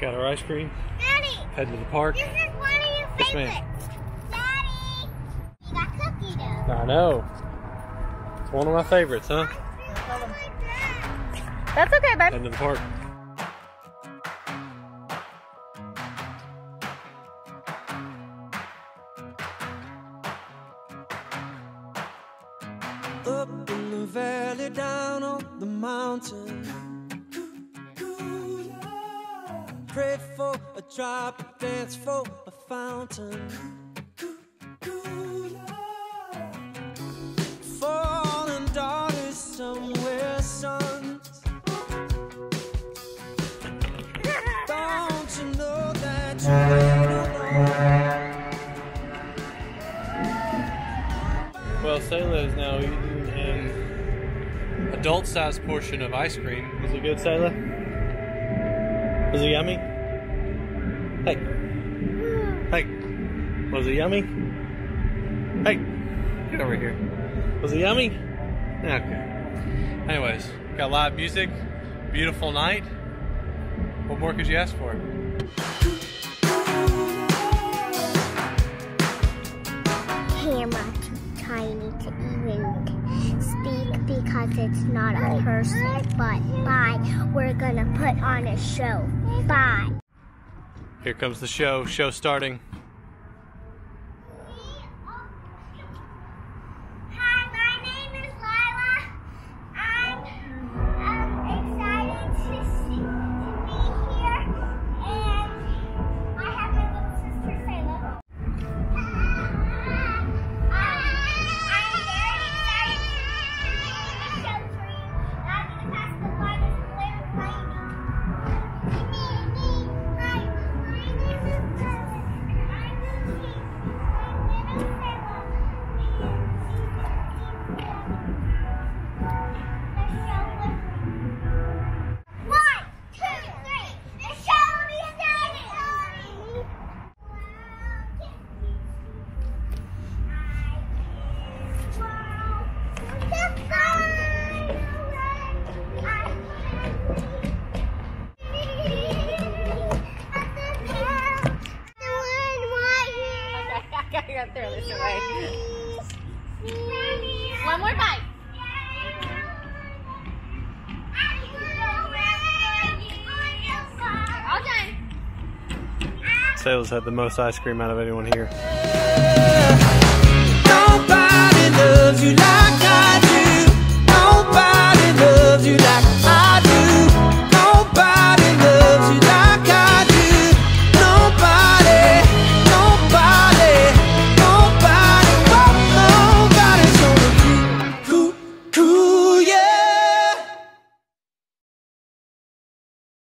Got our ice cream. Daddy, Heading to the park. this is one of your Yes, favorites. Daddy, you got cookie dough. I know. It's one of my favorites, huh? That's okay, babe. Heading to the park. Up in the valley, down on the mountain. Pray for a drop, dance for a fountain. Fallen daughters somewhere, sons. Don't you know that you ain't alone? Well, is now eating an adult-sized portion of ice cream. Was it good, Sayla? Was it yummy? Hey. Hey. Was it yummy? Hey. Get over here. Was it yummy? Okay. Anyways, got live music. Beautiful night. What more could you ask for? Because it's not a person. But bye. We're gonna put on a show. Bye. Here comes the show. Show starting. I gotta throw this away. One more bite. All done. Sayla's had the most ice cream out of anyone here.